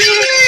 you.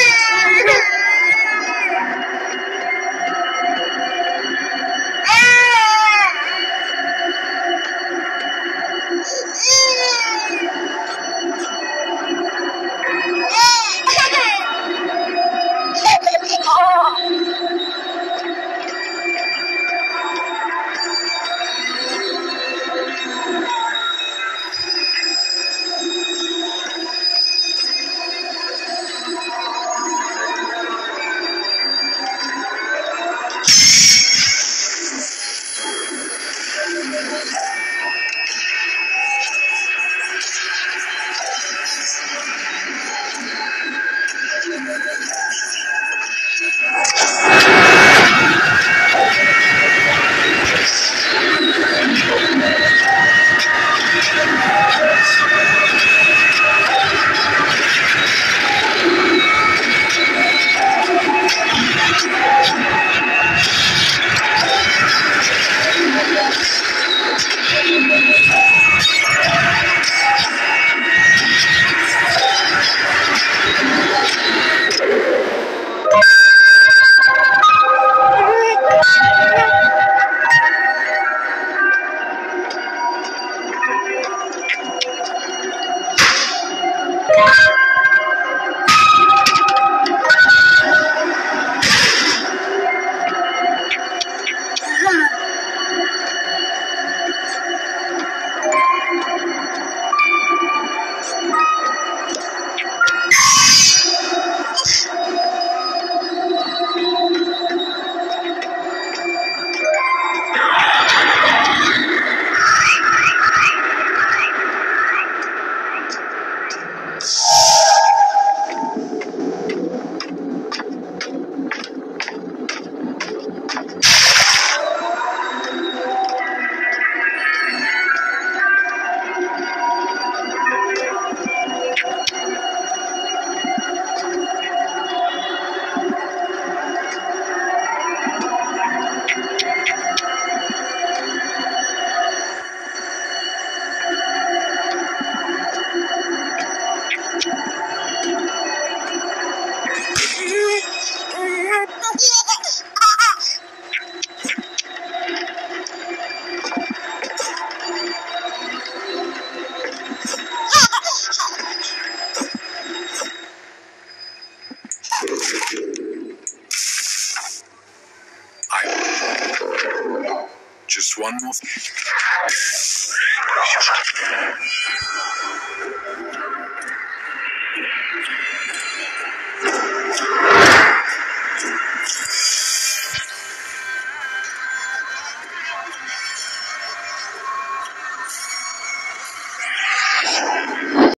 I just one more thing.